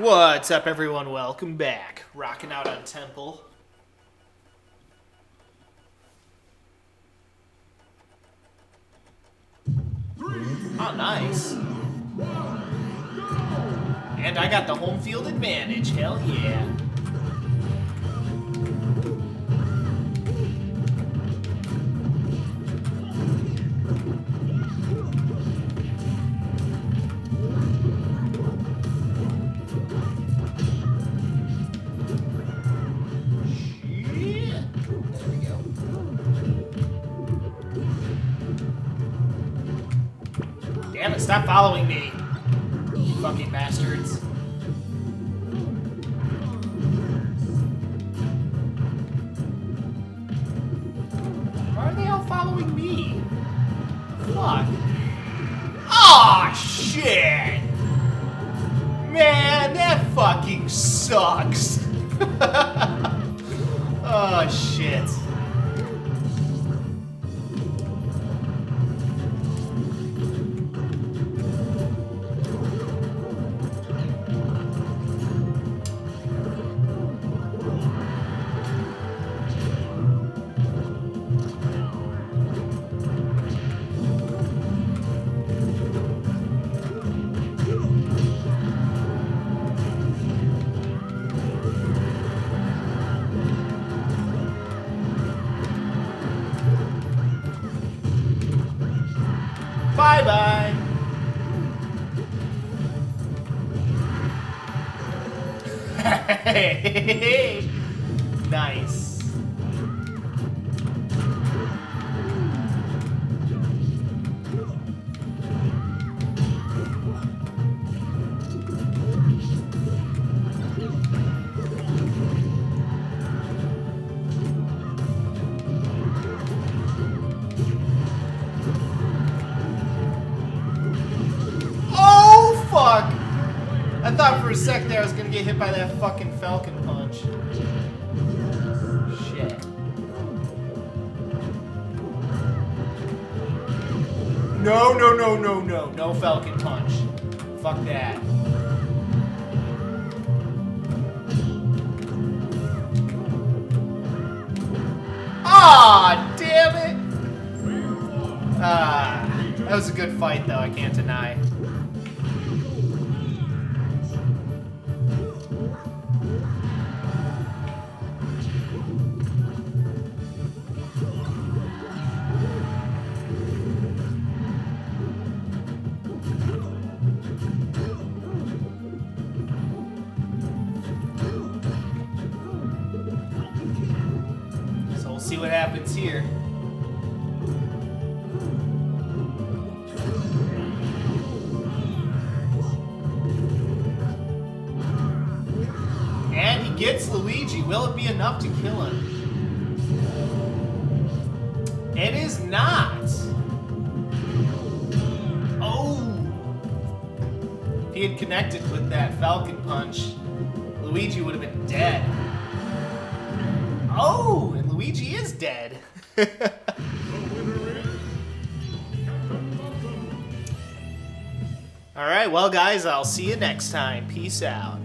What's up, everyone? Welcome back. Rocking out on Temple. Oh, nice. And I got the home field advantage. Hell yeah. Damn it, stop following me. You fucking bastards. Why are they all following me? Fuck. Aw, shit! Man, that fucking sucks. oh, shit. Bye bye. nice. I thought for a sec there I was gonna get hit by that fucking falcon punch. Shit. No, no, no, no, no. No falcon punch. Fuck that. Ah, damn it! Ah, that was a good fight, though. I can't deny. We'll see what happens here. And he gets Luigi. Will it be enough to kill him? It is not. Oh. If he had connected with that Falcon Punch, Luigi would have been dead. Oh, Luigi is dead. All right, well, guys, I'll see you next time. Peace out.